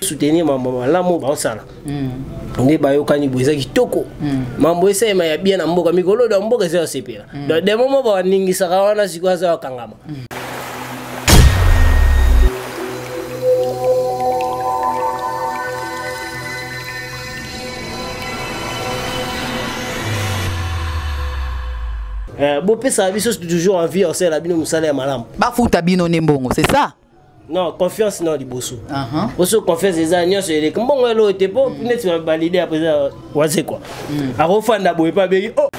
soutenir mambo malamu baosala mm. nde bayokani boye eza kitoko mm. mambo esalema ya bien na mboka mikolo do mboka eza yosepela mm. do demomo baningisaka wana sikoyo aza wakangama Eh, bopesaka biso toujours envie ya osala bino mosala ya malamu bafuta bino ne mbongo c'est ça non confiance non liboso oso confiance eza nyonso eleki mbongo eloo te mpo mm. neti balide apres eza waze kua mm. akofanda boye mpe abeki o oh!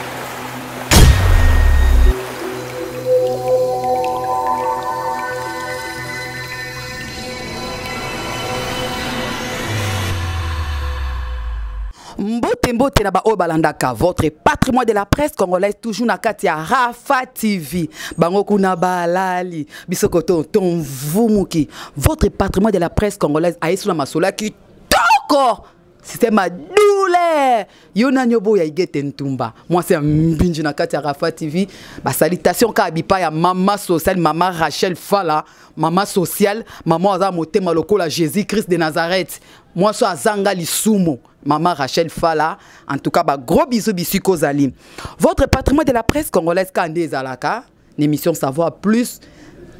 mbote mbote na baoyo balandaka votre patrimoine de la presse congolaise toujours na kati ya rafa tv bango kuna balali bisokoto tonvumuki votre patrimoine de la presse congolaise ayesu na masolo ya kitoko système ya douleur yo nani oboya igete ntumba mwasi ya mbinji na kati ya rafa tv basalitation kaka bipai ya mama sociale mama rachel fala mama sociale mama aza motema lokola jésus christ de nazareth mwasi oyo azanga lisumu mama rachel fala en tout cas bagros bisu bisiko ozali votre patrimoine de la presse congolaise kaka nde ezalaka na émission savoir plus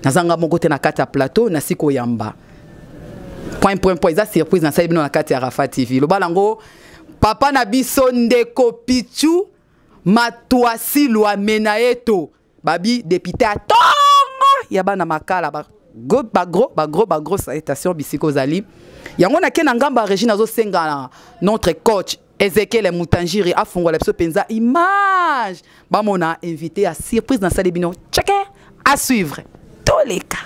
naza nga moko te na kati ya plateau nasi koyamba point point point eza surprise nasali bino na kati ya rafa tv loba nango papa na biso ndeko pichu matuasi luamena eto babi depute ya tongo ya bana makala ba go bagro bagro bagro station bisika ozali yango nake na ngambo ya regine azosenga notre coach Ezekiel Mutanjiri afungola biso penza image bamona invité ya surprise na sali bino cheke à suivre toleka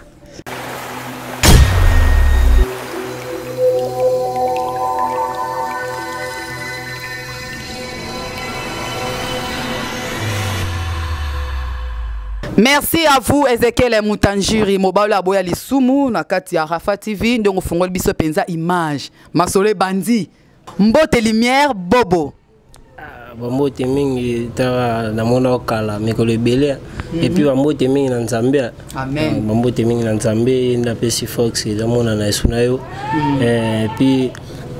merci à vous ezekiel mutanjiri mobali aboya lisumu na kati ya rafa tv ndenge ofungoli biso mpenza image masolo ebandi mbote lumière bobo ah, bambote mingi tala namona okala mikolo ebele mhm. epuis bambote mingi na nzambe ah, bambote mingi na nzambe ye nde apesi fox ezamona na esu na yo mhm. eh, epuis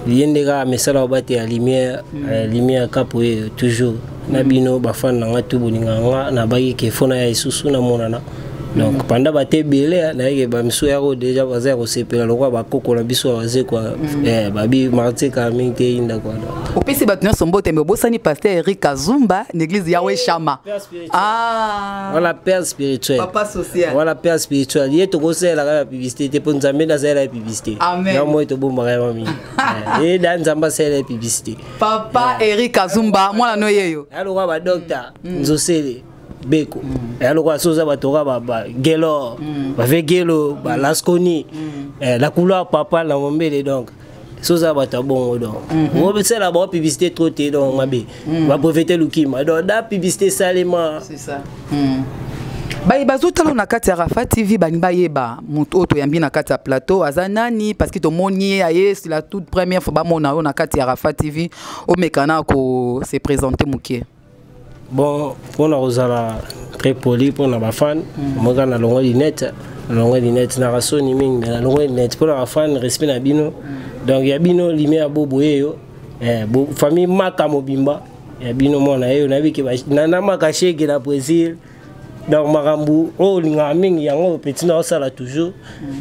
ye nde kaka misala obatela lumière mhm. eh, lumière kapo ye toujours na bino bafani na ngai tu bolinga nga nabaki ke fona ya esusu namonana donc mm. panda bate ebele nayeke bamisu yako deja baza ya kosepela lokola bakoko na biso baze kua mm. eh, babi martika mingi te yinda kua opesi bato nyonso mbote mbe obosani paster eric kazumba na eglise yawe shama ah. wana père spirituel wana père spirituel ye tokosalela kaka publicité te mpo nzambe nde asalela ye publicité na moi tobombaka yango mingi eh, ye da nzambe asalela ye publicité papa eh. eric kazumba mwana no yeyo alokola badokta mm. nzosele beko mm. ya lokola soki oza bato oka bagelo mm. bavegelo mm. balaskoni eh, na couloir papa na mombele donc soki oza bato ya bongo donc mm-hmm. obesala bango publicité trop te donc mabe baprofete lukima donc da publicité esalema baye bazotala na kati ya rafa tv balingi bayeba moto oyo toyambi na kati ya plateau aza nani parceke tomoni ye aye la toute première fois bamona yo na kati ya rafa tv omekana ko se présente moke bon mpona kozala très poli mpona bafan mm. moka na longo linete na longo linete naka soni mingi me na longo linete mpona bafan respect na bino mm. donc ya bino lime ya bobo yeyo eh, famille maka mobimba ya bino mwana yeyo nabiki na makashege na brésil donc makambo oyo olingaka mingi yango oyo petit na osala toujours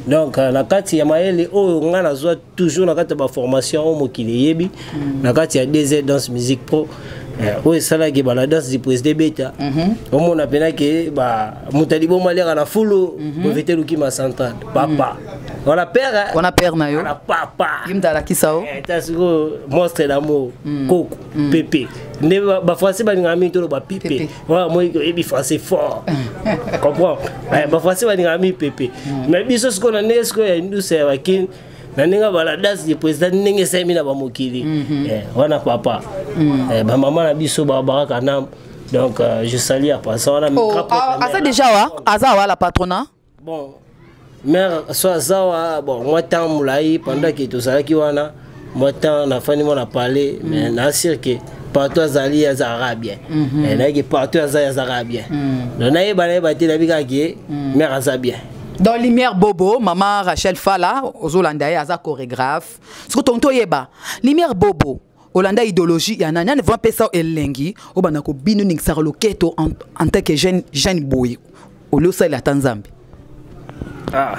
donc euh, na kati ya mayele oyo ngai nazwa toujours na kati ya baformation oyo mokili eyebi mm. na kati ya dz danse musique pro euh, oyo esalaki bana danse du président beta mhm. omona mpena ke moto ya liboma aliaka na fulu mhm. bovete lukima central papa mhm. wana pere eh? wana pere na yo papa ye moto alakisa o eh, ta sikoyo monstre d'amour mm. koko mm. pepe nde bafrançais balingaka mingi toloba pepe wana moi oyebi français fort comprend eh, bafrançais balingaka mipepe mm. mais biso sikoyo na ndenge sikoyo ya indusa ya bakini na ndenge ya baladas de président ndenge esalemi na bamokili mhm. eh, wana papa mm. eh, bamama na biso babaka kanam donc euh, je sali ya pasa wana oh, ah, aza déjà wa aza wa la patrona bon mère so aza wa bon mwa temps molai pendant ke tozalaki wana mwa temps nafandi mwa na palais mais na assure ke partout azali azalaka bien nayeke partout azali azalaka bien donc nayeba nayeba te nayebi kaka ke mère aza bien dans lumière bobo mama rachel fala ozolanda ye aza chorégraphe soki tongi toyeba lumière bobo olanda idéologie ya nani ani vraiment pesa elengi obanda kobino ningisaka loketo en, en tant que jeune jeune boye olie osalela ata nzambe ah.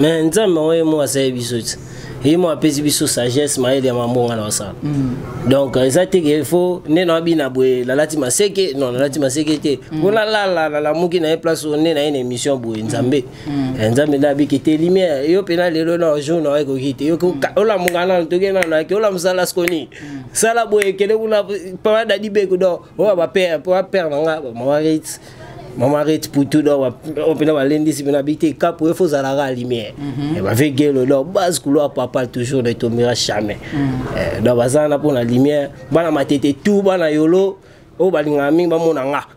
mais nzambe yango ye moko asali biso ti ye moko apesi biso sagesse mayele ya mambonga na basala mm. donc eza te ke fo nde na wabina boye nalati maseke non nalati maseke te mpo mm. nalalala nalamuki na ye place oyo nde na ye na émission boye nzambe mm. hmm. eh, nzambe nde abiki te lumière yo mpena lelo na jour na ekoki te hmm. olamuka nano toke nano yake ola mosala skoni hmm. sala boye kende kuna papa dadi beko do oyo oh, bapere mpo bapere na nga mawarit mama ret putu do oyo mpena balendisi mpena bi te kapo efo ozalaka lumière mhm. eh, bave gelo do base couloir papa toujours ne tombera jamais mhm. eh, do bazala na mpo na lumière bana matete tout bana yolo oyo balingaka mingi bamona nga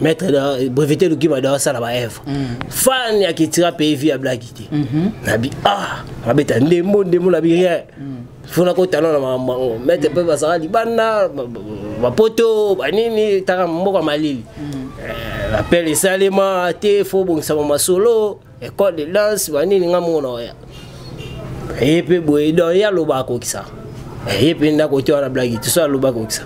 maître de brevité lukima da asala ba œuvre mm. fan ya kitira pays vie ya blaki te mhm. nabi ah abeta ndembo ndembo nabi rien mm. funa kotala na makambo yango maître mpe bazalaka libanda bapoto banini taka mboka malili mm. eh, appel esalema te fo obongisama masolo ecole de danse banini nga mona oya ye mpe boye don ye aloba akokisa ye mpe nde akote wana blagi tiso aloba akokisa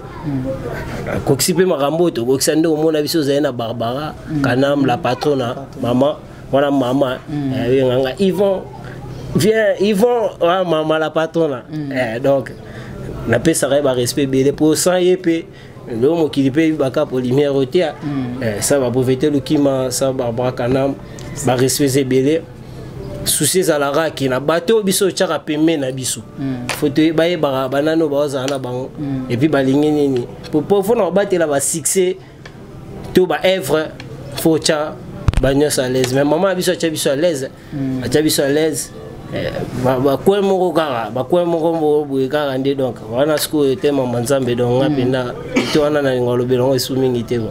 akokisi mpe makambo oyo tokokisa nde omona biso ozali na barbara kanam la patrona mama wana mama ayenganga mm. eh, yvon viens yvon ah, mama la patrona mm. eh, donc napesaka ye barespect ebele mpo osan ye mpe lelo mokili mpe eyibaka polimière oyo te mm. eh, sa bapauvete lukima sa barbara kanam barespes ebele susi ezalaka ke na bato oyo biso otyaka pembe na biso mm. fo bayebaka banani oyo baozala na bango mm. epuis balingi nini fo na kobatela basuccès to baevre fo otya banyonso alaise mais mama ya biso atya biso alaise mm. atya biso alaise eh, bakwe moko kaka bakwe moko moko boye kaka nde donc wana sikoyo te mama nzambe donc nga mpenza mm. te wana nalinga olobela yango esu mingi te ba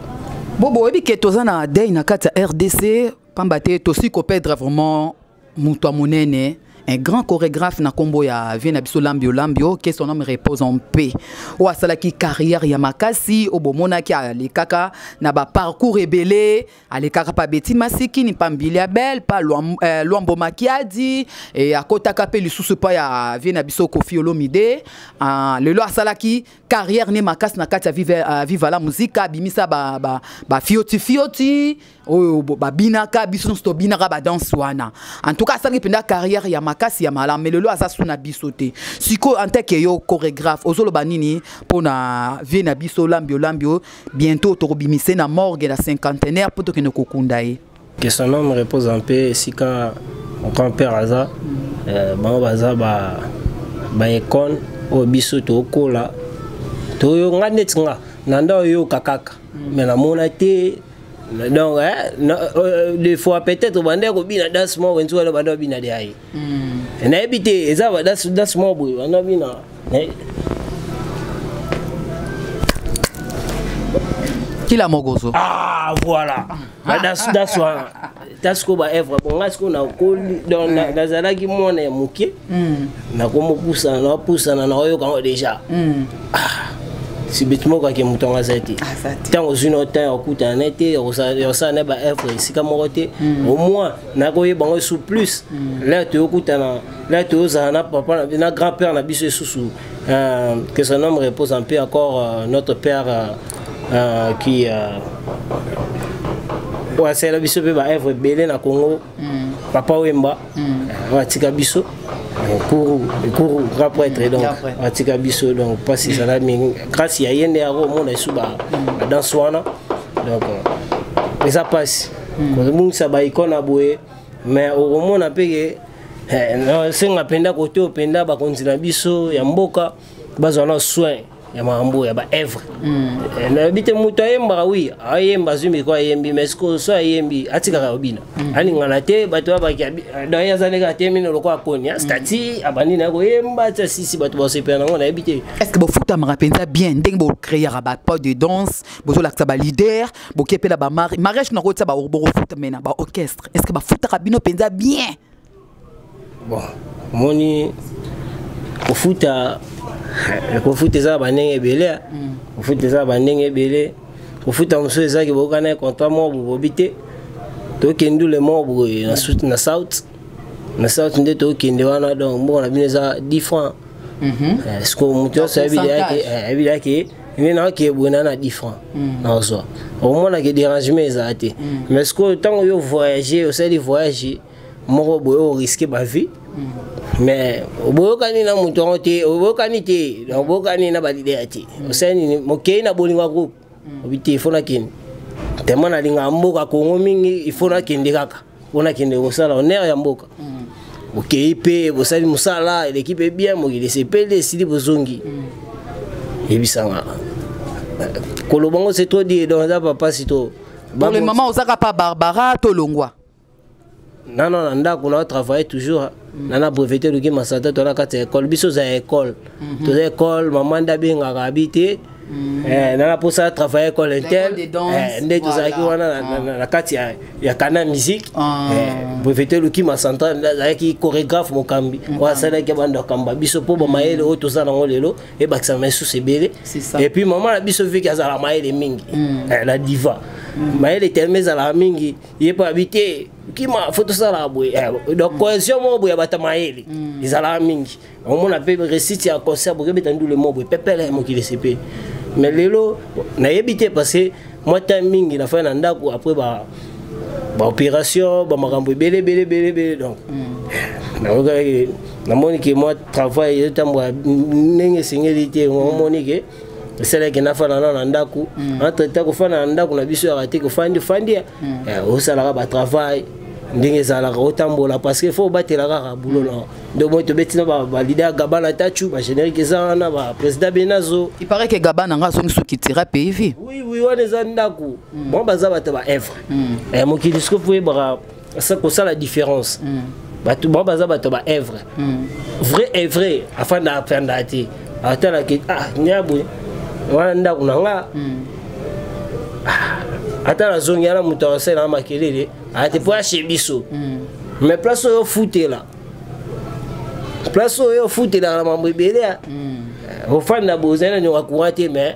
bobo oyebi ke toza na dei na kati ya rdc pamba te tosi kopedre vraiment moto ya monene un grand chorégraphe na kombo ya vie na biso lambio lambio que son homme repose en paix oyo asalaki carrière ya makasi oyo bomonaki alekaka na baparcours ebele alekaka pa beti masikini pa mbilia bel pa eh, lwambo makiadi e akotaka mpe lisusu mpo ya vie na biso kofi olomide ah, lelo asalaki carrière ne makasi na kati ya viva, uh, viva la musica abimisa bafiotifioti ba, ba oyo babinaka biso nyonso tobinaka badanse wana en tout cas asalaki mpenza carrière ya makasi ya malamu lelo aza su na biso te sikoyo anteke yo chorégraphe ozoloba nini mpo na vie na biso lambi olambi Bientôt tokobimisa na morgue la cinquantenaire mpo tokende kokunda ye. Que son homme repose en paix esika grand père aza euh, bango baza ba ba icone oyo biso tokola toyo nga neti nga na nda oyoka kaka me namona te donc eh, euh, des fois peut-être obanda kobina danse moko enzuwa obanda obina de aye hmm. nayebi te eza das mwa boye wana bina kila mokoso ah voilà badasudasu wana ta sikoyo baevre bon ngai sikoyo nakoli hmm. nazalaki mwana ya moke hmm. nakomopusana napusana naoyoka yango déjà hmm. ah, subitement kake moto yango aza te ntango ozwi na temps ya kokutana na ye te ya kosala na baevre esika moko te au moins nakoyeba yango esu plus lere toyokutana lere toyozala na papa na grand père na biso esusu euh, que son homme repose en paix encore euh, notre père euh, qui oyo asalela biso mpe baœuvre ebele na congo mm. papa wemba mm. atika biso kuru kuru grand prêtre mm, donc atika biso donc mpasi ezala mingi grâce ya ye nde yango omona esu badanse wana donc eza mpasi hmm. kozobungisa baikona boye me okomona mpe ke eh, senga mpenza kote oyo mpenza bakonzi na biso ya mboka bazwa na soin ya makambo ya baevre hmm. eh, nayebi te moto ayembaka wi ayemba azwi miko ayembi mais sikoyo so ayembi atikaka yobina hmm. alingana te bato babaki doye aza ndenge atemini lokola akoni hmm. stati abandi na ye koyemba ti asisi bato basepela nango nayebi te est ce que bofutamaka mpenza bien ndenge bocreaka bapod de danse bozolakisa balider bokepela ba mari mariage na kotia ba bokofuta mena ba orchestre est ce que bafutaka bino mpenza bien bon moni kofuta kofuta eza bandenge ebele mm. kofuta eza bandenge ebele kofuta mosusu ezalaki boyoka na contrat moko bobobi te tokende le moko boye na south na south na south nde tokende wana donc mbongo na bino eza 10 francs mhm. eh, siko moto nyonso ayebi leyaki nde nayoki boye na na different mm. nazwa okomonake dérangement ezala te mm. mais sikoyo ntango yo voyage osali voyage moko boye oriske bavie mm. mais oboyokani na moto yango te oboyokani te oboyokani na balidea te osali nini mokei na bolingo ya groupe obi te ifo nakende tema nalingaka mboka kongo mingi ifo nakende kaka mpona kende kosala honere ya mboka mm. bokei mpe bosali mosala eleki mpe bien mokili esepeli esili bozongi mm. yebisanga koloba ngo se trop dire donc eza papasi to pour le moment ozaka pa barbara tolongwa nano na ndako na travaille toujours na na brevete luki masata toza na kati ya ekole biso oza ya ekole mhm. toza ekole mama nde abengaka abi te mhm. eh, nana mposa travaille ekole intel eh, nde tozalaki wana na ah. kati ya kana musique ah. eh, brevete luki masantra nde azalaki chorégraphe mokambi oyo asalaki bando akamba biso mpo bamayele oyo toza nango lelo ebakisama na lisusu ebele epuis mama na biso viki azala mayele mingi mm. la diva mm. mayele telema ezalaka mingi ye mpo abi te kima fo tosalaka boye eh, donc mm. cohesion moko boye ya bato mayele mm. ezalaka mingi omona mpe réussite ya concert bokebeta ndule moko boye pepele ya mokili esepe mais lelo nayebi te parce que mwa time mingi nafai na ndako après ba baopération bamakambo ebele ebele ebele ebele donc mm. nayokaki namoni ke mwa travail ezotambola ndenge esengeli te omoni ke esalaki nafanda nao na ndako mm. entretemps kofanda na ndako na biso yaka te kofandi ofandi mm. eh, osalaka batravail ndenge ezalaka otambola parce que fo obatela kaka bulo mm. nao donc moi tobeti na balida ya gabana tachu bagénérique eza wana baprésident benazo iparait ke gabana nga azongi soki tira pays vie oui oui wana eza ndako mwa baza bato ba evre eh, mokili sikoyo fo oyebaka ça ko ça la différence mm. bato bango baza bato ba evre mm. vrai evre afanda afanda te atalaki ah nyabwe wana ndako na nga mm. ah, ata nazongi yana moto akosalela makelele ate mpo ashe biso mm. mais place oyo ofutela place oyo ofutelaka na mambo ebele mm. ofanda bozali na nyonga courant te mais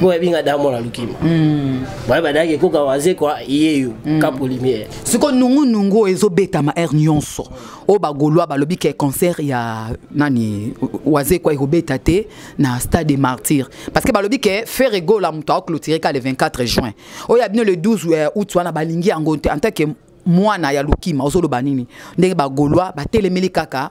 boyebi nga damo na lukima hmm. boye badaki ekoka waze kwa yeyo hmm. kapo lumière siko nungunungu oyo ezobetama aire nyonso oyo bagolois balobi ke concert ya nani waze kwa ekobeta te na stade de martyr parce que balobi ke ferre gola moto aoclotire ka le 24 juin oyo ya bino le 12 euh, août wana balingi yango te en tant que mwana ya lukima ozoloba nini ndenge bagolois batelemeli kaka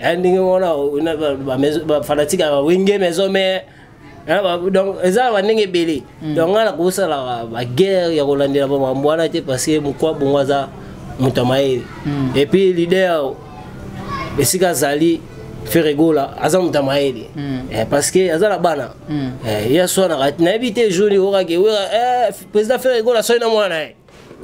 eh, ndenge wana bafanatique ya wenge maison mare Eh, donc eza na bandenge ebele mm. donc ngai nakosalaka baguerre ya kolandela bamambo wana te parce que mokwa bongo aza moto ya mayele mm. epuis leader esika azali feregola aza moto ya mayele mm. eh, parce que aza na bana ye eh, aswanaka nayebi te jour okake président feregola aswani na mwana ye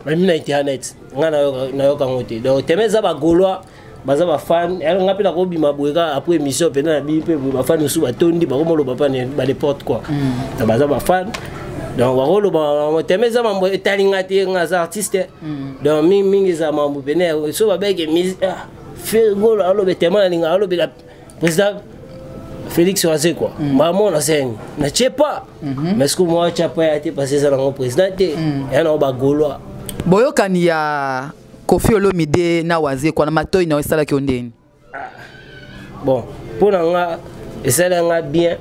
memi na internet ngai nayoka yango te donc teme eza bagaulois baza bafane yango ngai mpe nakobima boye kaka apres émission mpena na bimi mpe boye bafane mosusu batondi bakomoloba mpa baneporte quoi mm. baza bafane donc bakoloba teme eza mambo etali ngai te ngai aza artiste mm. donc mingimingi eza mambo pene so babeke ah, fergolo alobe teme alinga alobela président félix waze kua mm. mamo na seni na chepa mhm. mais siku mwa chapa ya te pasi eza nango président te mm. ya nango bagaulois boyokani ya kofi olomide na waze kua na matoi na yo esalaki yo ndeni ah. bon mpo na nga esalaki nga bien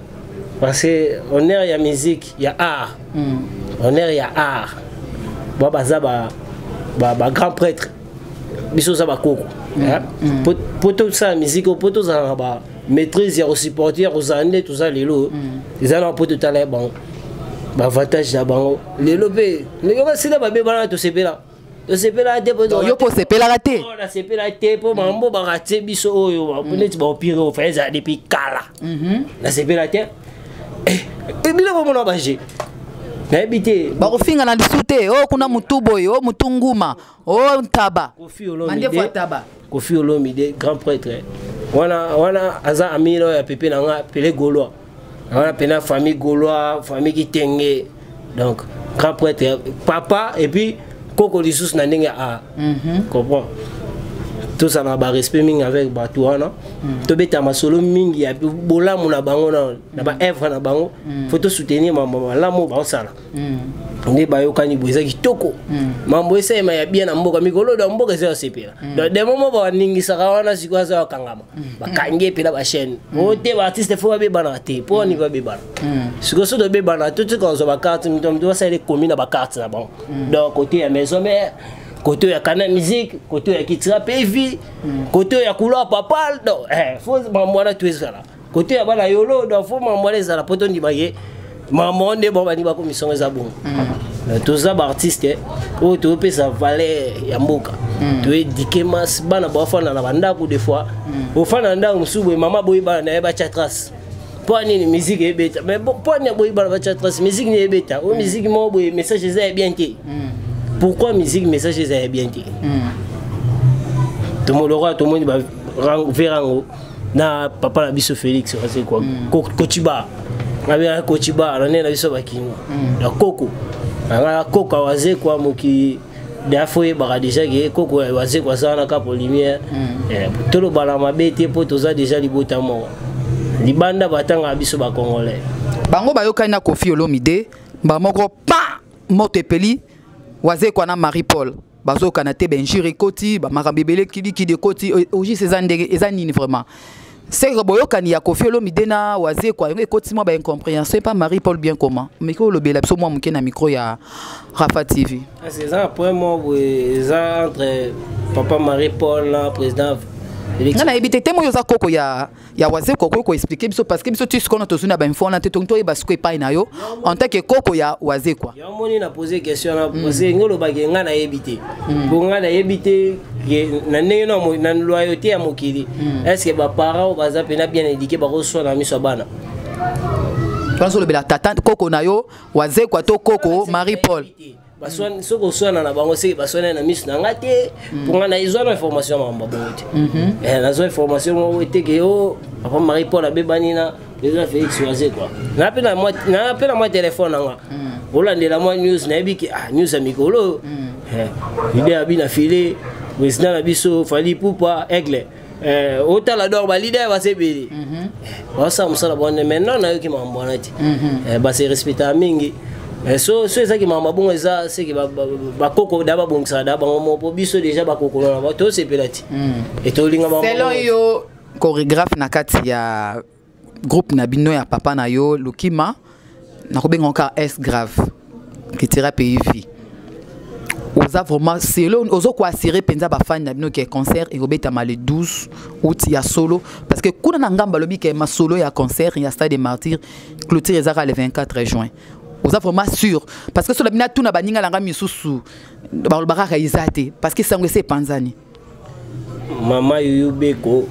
parce que honneur ya musique ya art mm. honneur ya art ba baza ba, ba, ba grand prêtre biso oza bakoko mm. hein? mm. po tosala miziki oyo po tozala na ba maîtrise ya kosupporte ya kozala nde toza lelo mm. eza na po totala ya bango baavantage na bango lelo mpe yoka sila babe bana tosepela tosepelaka te yo mpo osepelaka te oh, nasepelaka te mpo mambo bakatie biso oyo neti baopire ofa ezala depuis kala mhm. nasepela te eh, eh, bino bomona baje nayebi te bakofinga na lisu te o oh, kuna motu boye o oh, motu nguma oh ntaba kofi olomide kofi olomide grand prêtre wana wana aza amilo ya pepe na nga pele golois wana pena famille golois famille kitenge donc grand prêtre papa et puis koko lisusu na ndenge a mhm. comprend tozala barespect mingi avec bato wana mhm. tobeta masolo mingi ya bolamu na bango na baevre na bango mhm. fo tosoutenir malamu baosala mm. nde bayokani boye eza kitoko mm. mambo esalema ya bia na mboka mikolo da mboka eza yosepela mm. donc de momo baningisaka wana sikoyo aza bakangama mm. bakangi epela bachaine mm. o oh, te baartiste fo babebanaka te mpo wani babebana mm. sikoyo so tobebanaka to tika kozwa bakarte mito mito basalela ekomi na bakarte na bango mm. donc kote ya maison mare kote oyo ya kana musique kote oyo ya kitira pevi kote oyo ya couloir papal donc eh, fo mambo wana to ezalaka kote ya bana yolo donc fo mambo wana ezala mpo tondima ye mambo nde bango baningi bakomisa ngo eza bongo mm. toza baartiste oyo toyopesa valeur ya mboka mm. toyedike mas bana bafanda na bandako de fois mm. ofanda na ndako mosusu boye mama boye bana na ye batya trace mpo nini miziki ebeta mais mpo nini boye bana batya trace miziki nini ebeta oyo miziki moko boye message eza ya bien te pourquoi miziki message eza ya bien te tomoloko tomoni vera yango na papa na biso félix azali kwa mm. kochiba abengaka kochiba na ndenge na biso bakinwa mm. na koko angaka koko awazekwa moki dafo oyebaka deja ke koko wazekwa aza wana kapo lumière mm. eh, tolobana mabe te mpo toza deja libota moko libanda batangaka biso bacongolais bango bayokani na kofi olomide mbala moko pa moto epeli wazekwa na marie paul bazokana te benjure ekoti bamakambo ebele kidikidi ekoti ojis eza ndenge eza nini vraiment seke boyokani ya kofi olomide na wazekwa yango ekoti mwa baincomprehension epa marie paul bien comment omeki olobela biso mwa moke na micro ya rafa tv eza point moko eza entre papa marie paul na président nga nayebi te te moyo oza koko ya ya wazekwa okoki koexplike biso parceke biso ti sikoyo na tozwi na bainfo wana te toki toyeba siko epai na yo en tant que koko ya wazekwa yamoni na pose question na mm. parce ngo olobaki ngai nayebi te mm. po ngai nayebi te na ndenge na loyauté ya mokili mm. est ce que baparent oyo baza mpena bien édike bakoswana miso ya bana tozolobela tata koko na yo wazekwa to koko marie paul baswani soki oswana na bango seke baswani na miso na nga te mm. mpo nga naizwa na information ya makambo bongo te mhm. eh, nazwa information moko eteke o papa marie paul abebani na eza félix waze kua napela mwa telefone na nga mm. olandela mwa news nayebi ke ah, news ya mikolo oyo mm. eh, ide abi na file président na biso fali pupa aigle Eh, otala donc balida ya basi ebele mhm. basala mosala bwana maintenant nayoki makambo wana te mhm. eh, basi respectaka mingi eh, so so ezaki makambo abongo eza seke bakoko da babongisaka da bango moko mpo biso deja bakokolona tosepela te mhm. etolinga selon yo chorégraphe na kati ya groupe na bino ya papa na yo lukima nakobenga ngo kaka s grave ketira pays vie oza vraiment selo ozo koassire mpenza bafani na bino ke concert ekobetama le 12 out ya solo parce que kuna na ngambo alobi ke masolo ya concert ya stade de martyr clôture ezaka le 24 juin oza vraiment sûr parce que soki na bino atuna baninga na ngai misusu balobaka kaka eza te parce que sango esi epanzani Mama Yuyu Beko,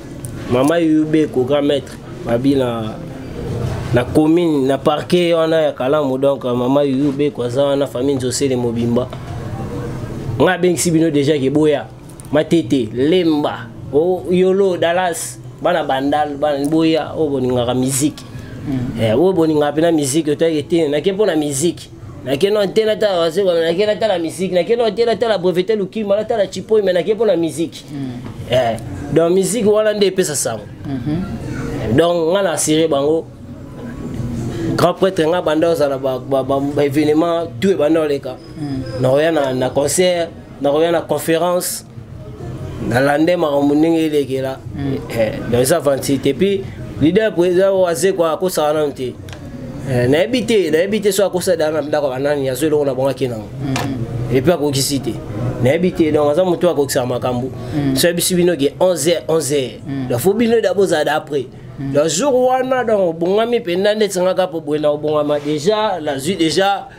Mama Yuyu Beko grand maître babi na na commune na parquet wana ya Kalamu donc Mama Yuyu Beko aza wana famille Nzosele mobimba. Nga abengisi bino déjà ke boya Matete Lemba o oh, Yolo Dallas bana bandal bana boya oyo oh, boningaka musique. Mm. Eh, oyo boningaka mpe na musique otoyaki etene nake mpo na musique. nake no te natala wasekwa nake natala miziki nake no te natala brevete lukima natala chipoi me nake mpo na miziki mm. eh, donc miziki wana nde epesa sango mm-hmm. donc ngai na asire bango grand prêtre nga banda ozala baévénement tout ebanda oleka mm. naoya na concert nakoya na conférence nalande makambo ndenge elekela mm. eh, donc eza aventure te puis leader président oyo azekwa akosaka nanu te eh, nayebi te nayebi te so akosa dana na ndako banani azo eloko na bango ake nango mm-hmm. epuis akokisi te nayebi te donc aza moto akokisaka makambo mm. so yebisi bino ke 11 heure 11 heure mm. donc fo bino da bozala da après mm. donc jour wana donc obongami mpenza ndeti ngaka mpo boye na obongama déjà nazwi déjà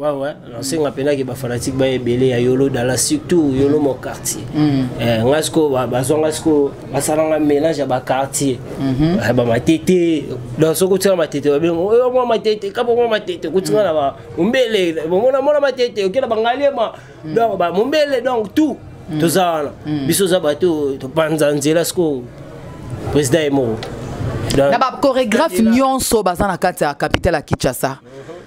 wawa ouais, ouais. nasenga mpenaki bafanatike baye ebele ya yolo dala surtout yolo mo quartier mm. eh, nga siko bazwa nga siko basala nga mélange ya baquartier mm -hmm. bamatete donc soki otika matete babenga oyo mwa matete kapa mwa matete kotika na ba mombele bomona mona matete okenda bangaliema mm. donc ba mombele donc tout mm. toza wana mm. biso oza bato topanza nzela siko président ye moko na bachorégraphe nyonso baza na kati ya capitale ya kinshasa mm.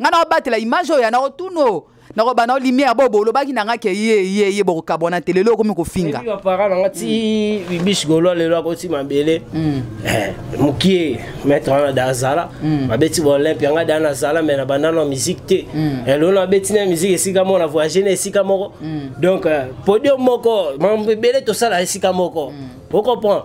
nga nakobatela image oyo ya nakotuna oyo nakoba na lumière bo bolobaki na nga ke ye ye ye bokokabwana te lelo okomi kofinga bapara na nga ti bibish golo lelo akoti mabele mm. eh, mokie maître wana da azala mm. babeti baolympe yanga da nazala mai na banda na musique te mm. eh, lelo nabeti na musique esika moko na voyage na esika moko donc eh, podium moko mambo ebele tosala esika moko okomprend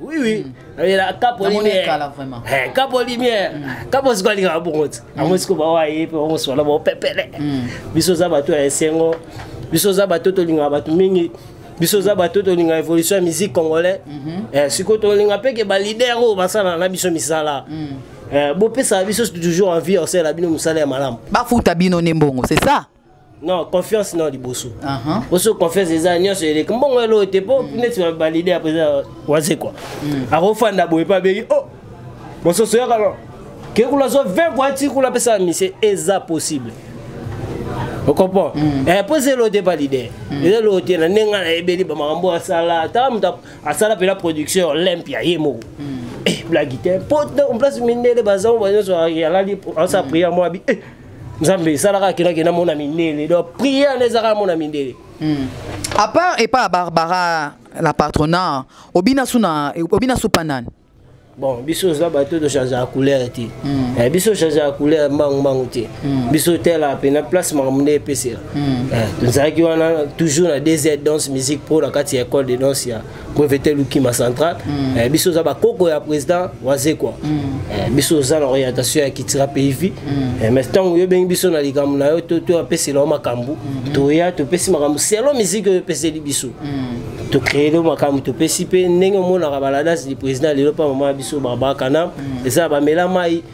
Oui, oui. Ela kapo limie. Eh, kapo limie. Kapo siko linga bongote. Amo siko ba wa yepe, amo siko na ba pepele. Hmm. Biso za bato ya esengo. Biso za bato to linga bato mingi. biso za bato tolinga évolution ya musique congolais mhm. eh, sikoyo tolinga mpe ke balider oyo basalana na biso misala hmm. eh, bopesaka biso toujours envie osala bino mosala ya malamu bafuta bino ne mbongo c'est ça non confiance non liboso oso confiance eza nyonso eleki mbongo elo te mpo mm. neti babalide apres eza wazekwa mm. akofanda boye mpe abeki o oh, mososo yaka no kekula zo 20 po atikula mpe sala misie eza possible okomprend mm. eh, mpo eza elo te balide eza elo te na ndenge nga nayebeli bamakambo asala ata moto asala mpela production ya olympia ye moko eh, blagi te mpo place mindele bazango banyonso alali asala priere mwa bi eh, nzambe esalaka akelaki na mona mindele donc prière na ezalaka mona mindele hmm. à part epa barbara la patrona obina su na obina su pa nani bon biso oza bato tochange ya couleur te hmm. eh, biso change ya couleur mbangu mbangu te hmm. biso tela mpena place makambo nde epesela hmm. eh, tozalaki wana toujours na dz danse musique pro na kati ya école de danse ya Brevetel ou Kima Central. Mm. Eh, biso za ba koko ya président wazekwa. Mm. Eh, biso za na orientation ya kitira pays vie. Mm. Eh, mais tant yo bengi biso na likambo na yo to to apesi la makambu. Mm. To ya to pesi makambu selon musique yo pesi biso. Mm. To créer le makambu to pesi pe ndenge mona ka baladas du président lelo pa maman biso baba kana. Mm. Eza ba mela mai. Mm.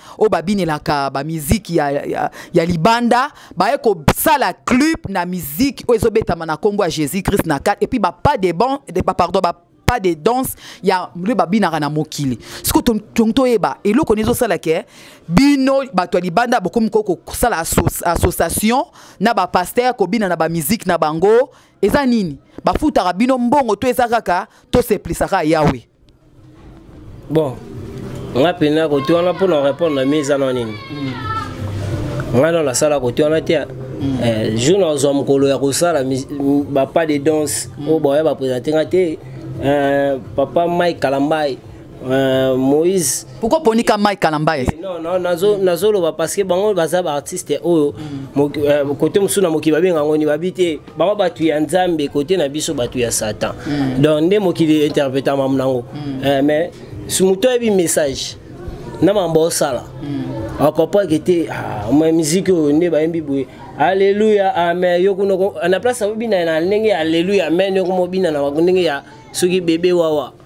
oyo babinelaka bamiziki ya, ya, ya libanda baye kosala club na miziki oyo ezobetama na nkombo ya jésus christ na kati epuis bapas de bon, de, pardon ba pas de danse ya nde babinaka na mokili siko tongi toyeba eloko nini ezosala ke bino bato ya libanda bokomi kosala association na bapaster kobina na bamiziki na bango eza nini bafutaka bino mbongo to eza kaka toseplisaka yawe bon nga mpena koti wana mpo na korepondre na mi eza na nini nga nano nasala koti wana te mm. eh, jour nazwa mokolo ya kosala bapas de danse oyo mm. baya bapresente nga te eh, papa mike kalambai Euh, moïse pourquoi poni ka mike kalamba ye eh, nazoloba parce que bango baza baartiste oyo kote mm. euh, mosusu na mokili babenga yango ni babi te bango bato ya nzambe kote na biso bato ya satan mm. donc nde mokili interpreta mamu nango mm. euh, mais moto oyebi message na mambo osala akopreke te ah, miziki oyo nde bayembi boye alleluya amen yo kuna na place abobina na ndenge ya alleluya amen yo komobina na ndenge ya soki bebe wawa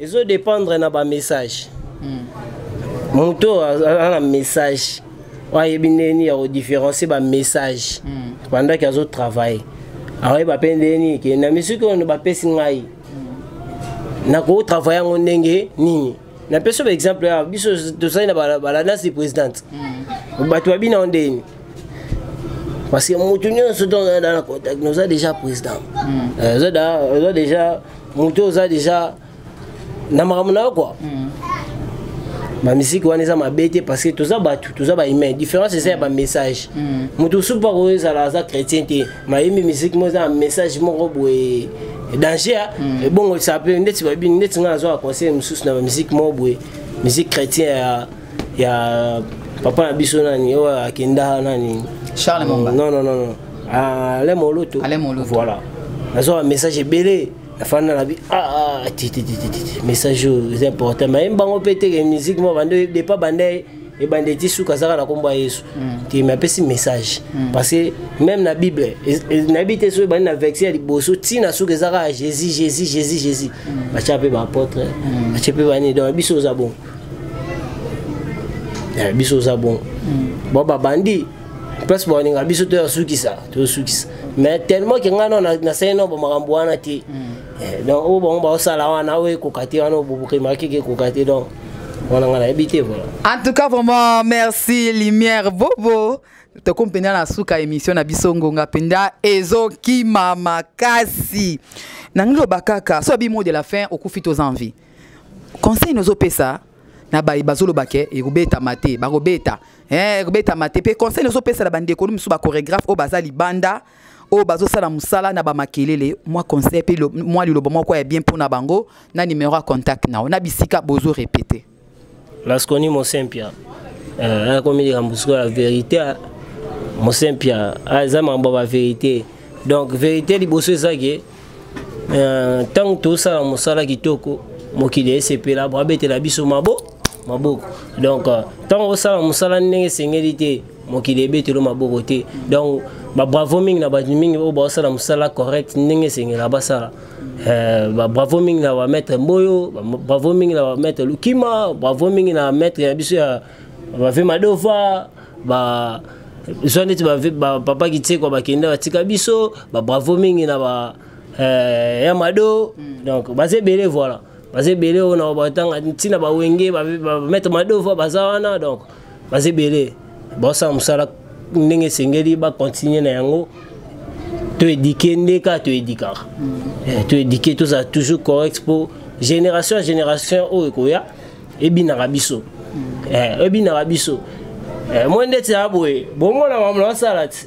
ezo dépendre na ba message hmm. moto oyo aza na message oyo ayebi ndenge nini ya kodifferencie ba message hmm. pendant ke azo travaille akoyeba mpe ndenge nini ke na misiki oyo bapesi ngai hmm. nakotravaille yango ndenge nini napesi yo baexemple ya biso tozali na balanasi présidente bato babina yo ndenge nini parce que moto nyonso to oza da na contact oza déjà président hmm. eh, oza da oza déjà moto oza déjà na makambo na yo kua bamisiki hmm. wana eza mabe te parce que toza bato toza bahumain différence eza ya hmm. bamessage moto mosusu mpo akoki ezala aza chrétien te mayembi misiki moko eza na message moko boye danger ah. ebongolisa mpe ndeti babini ndeti ngai nazwaka conseil mosusu na bamisiki moko boye misiki chrétien ya ya papa na biso nani oyo akenda nani charles momba non non non non alain moloto alain moloto voilà nazwa message ebele nafanda na bi ah ah ti ti ti ti message oyo eza important mais bango mpe te ke musique mo bande depa bande ebanda eti suka azaka na nkombo ya yesu hmm. te me apesi message hmm. parce que même na bible e, e, nayebi te soki ebandi na verse ya liboso ntina suka ezaka ya jésus jésus jésus jésus hmm. batya mpe baapôtre batya mpe bani donc biso oza bongo eh, biso oza bon mm. bo babandi place baolinga biso toyasukisa tosukisa mais tellement ke ngai nasali no bamakambo wana te mm. eh, donc oyo bango baosala wana oyo ekoka te wana obokemakeke ekoka te donc wana ngai nayebi te voilà en tout cas vraiment merci lumière bobo tokomi mpenza na suka émission na biso ngonga mpenza ezokima makasi nangi loba kaka so abi mot de la fin okufi toza envie conseil nozopesa na baye bazoloba ke ekobetama te bakobeta eh, ekobetama te mpe conseil nozopesa na bandeko ni mosusu bachoregraphe oyo baza libanda oyo bazosala mosala na bamakelele mwa conseil mpe mwa liloba moko ya bien mpo na bango na numero ya contact na yo na bisika bozo repete Lasconi Mosempia eh, akomi likambo sikoyo ya verite ah. Mosempia ah, eza mambo ba verite donc verite liboso ezaki eh, ntango tosala mosala kitoko mokili esepela bo abetela biso mabo maboko donc euh, ntango osala mosala ndenge esengeli te mokili ebetelo maboko te donc babravo mingi na bato mingi oyo baosala mosala correct ndenge esengela basala Euh, bah, bravo mingi na maître mboyo bah, bravo mingi na maître lukima bravo mingi na maître ya biso ya bave madova ba zwa neti papa kitekwa bakende batika biso babravo mingi na ba euh, ya mado hmm. donc baza ebele voilà baza ebele oyo na batanga ntina bawenge bamaître madova baza wana donc baza ebele baosala mosala ndenge esengeli bacontinue na yango toedike nde kaka toedikaka eh, toedike tozala toujours correct mpo génération ya génération oyo ekoya ebinaka biso eh, ebinaka biso eh, moi ndeti ya boye bomona mamlo asala ti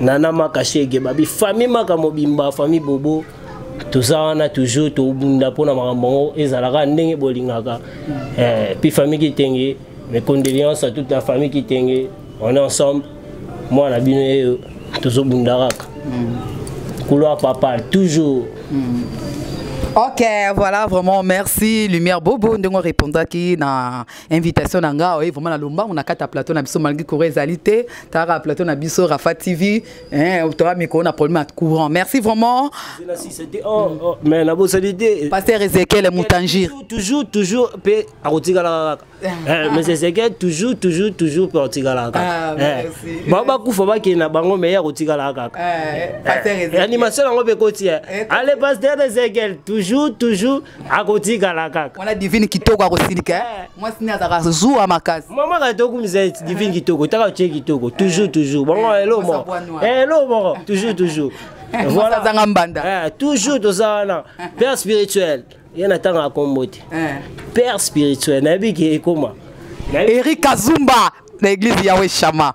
nana maka shege babi fami maka mobimba fami bobo toza wana toujours tobunda mpona makambo yango ezalaka ndenge bolingaka eh, puis famille kitenge mes condoléances à toute la famille kitenge on est ensemble mwana bino yeyo tozobunda kaka mm. couloir papa toujours mm. Ok, voilà, vraiment, merci. Lumière Bobo, nous répondons qui na invitation na nga oye vraiment na lombango na kati ya plateau na biso malgré courant ezali te tala plateau na biso rafa tv hein, toya mikolo na problème ya courant merci vraiment oh, oh, mais nabosani te pasteur ezekiel mutangir toujours toujours mpe akotikalaka kaka eh, mais ezekiel toujours toujours toujours mpe akotikalaka kaka ah, eh, bango bakufa bakende na bango mais ye akotikalaka kaka eh, animation yango mpe ekoti ale pasteur ezekiel toujours toujours akotikala kaka wana divine kitoko akosilika eh? eh. mwasi nini azalaka zuwa makasi mama kaka tokumisa eh, divine kitoko taka otie kitoko toujours toujours bongo elo moko elo moko toujours toujours voilà azanga mbanda toujours toza wana père spirituel ye natangaka kombo te père spirituel nayebi ke ekoma Eric Kazumba na église Yahweh Shama.